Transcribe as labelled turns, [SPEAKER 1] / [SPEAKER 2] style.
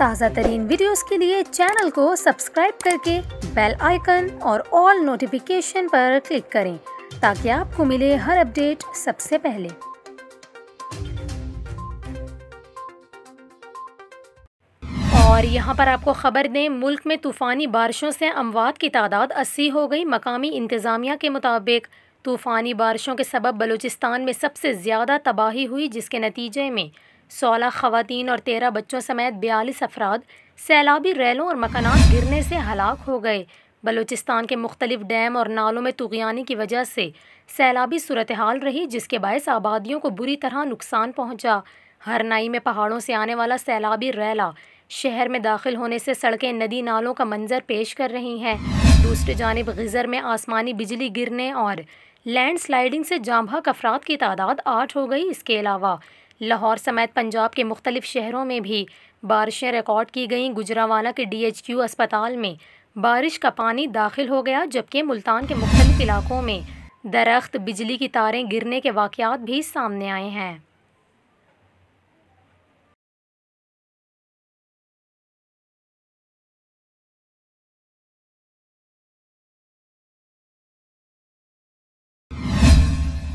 [SPEAKER 1] ताज़ा तरीन वीडियोज़ के लिए चैनल को सब्सक्राइब करके बेल आइकन और ऑल नोटिफिकेशन पर क्लिक करें, ताकि आपको मिले हर अपडेट सबसे पहले। और यहाँ पर आपको ख़बर दें, मुल्क में तूफ़ानी बारिशों से अमवात की तादाद अस्सी हो गई। मकामी इंतज़ामिया के मुताबिक तूफ़ानी बारिशों के सबब बलूचिस्तान में सबसे ज़्यादा तबाही हुई, जिसके नतीजे में सोलह खवतिन और तेरह बच्चों समेत बयालीस अफराद सैलाबी रैलों और मकानात गिरने से हलाक हो गए। बलूचिस्तान के मुख्तलिफ़ डैम और नालों में तुगयानी की वजह से सैलाबी सूरत हाल रही, जिसके बायस आबादियों को बुरी तरह नुकसान पहुँचा। हर नाई में पहाड़ों से आने वाला सैलाबी रैला शहर में दाखिल होने से सड़कें नदी नालों का मंजर पेश कर रही हैं। दूसरी जानब गज़र में आसमानी बिजली गिरने और लैंड स्लाइडिंग से जाम अफराद की तादाद आठ हो गई। इसके अलावा लाहौर समेत पंजाब के मुख्तलिफ़ शहरों में भी बारिशें रिकॉर्ड की गईं। गुजरावाला के डी एच क्यू अस्पताल में बारिश का पानी दाखिल हो गया, जबकि मुल्तान के मुख्तलिफ़ इलाकों में दरख्त, बिजली की तारें गिरने के वाक़ात भी सामने आए हैं।